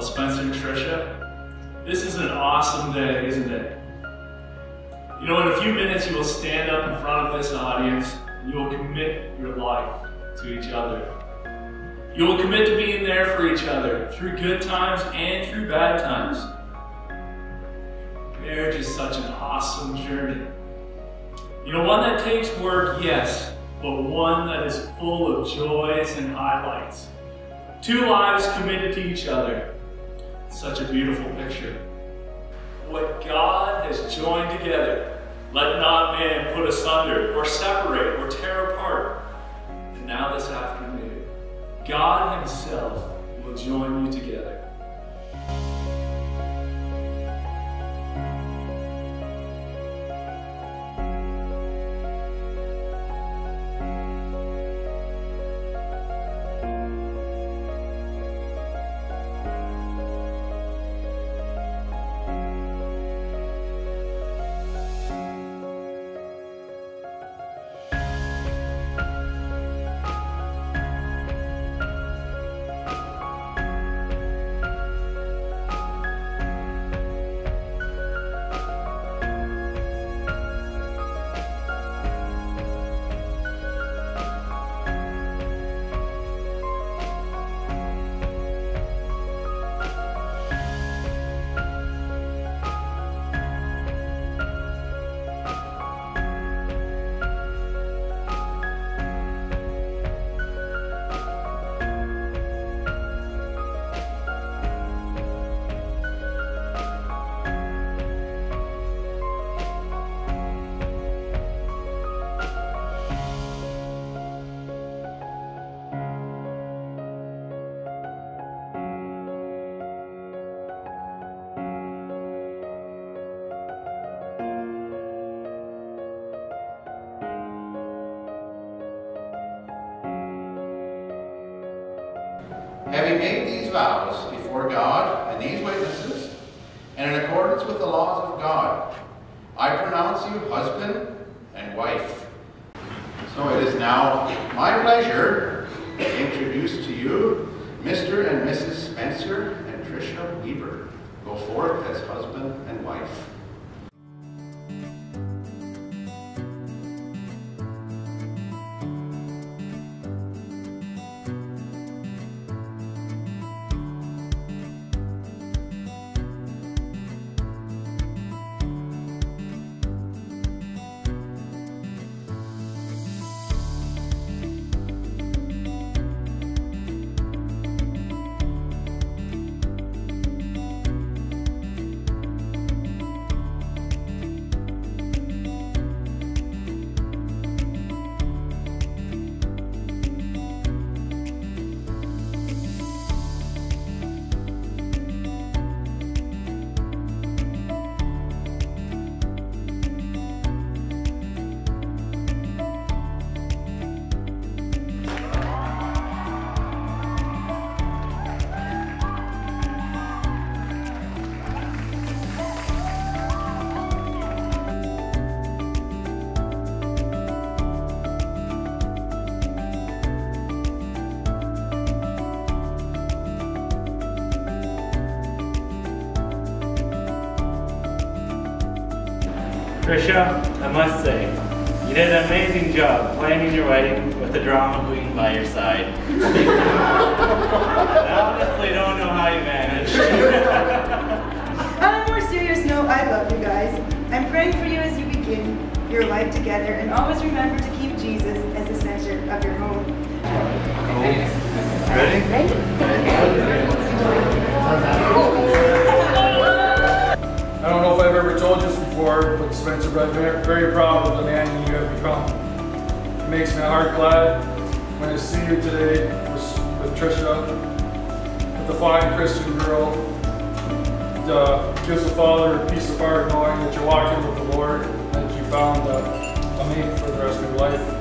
Well, Spencer and Trisha, this is an awesome day, isn't it? You know, in a few minutes, you will stand up in front of this audience and you will commit your life to each other. You will commit to being there for each other through good times and through bad times. Marriage is such an awesome journey. You know, one that takes work, yes, but one that is full of joys and highlights. Two lives committed to each other. Such a beautiful picture. What God has joined together, let not man put asunder, or separate, or tear apart. And now this afternoon, God Himself will join you together. Having made these vows before God and these witnesses, and in accordance with the laws of God, I pronounce you husband and wife. So it is now my pleasure to introduce to you Mr. and Mrs. Spencer and Trisha Weber. Go forth as husband and wife. Trisha, I must say, you did an amazing job planning your wedding with the drama queen by your side. I honestly don't know how you managed. On a more serious note, I love you guys. I'm praying for you as you begin your life together and always remember to keep Jesus as the center of your home. Ready? I but Spencer, but I'm very, proud of the man you have become. It makes my heart glad when I see you today with, with Trisha, with a fine Christian girl. It uh, gives the father a peace of heart knowing that you're walking with the Lord and that you found uh, a mate for the rest of your life.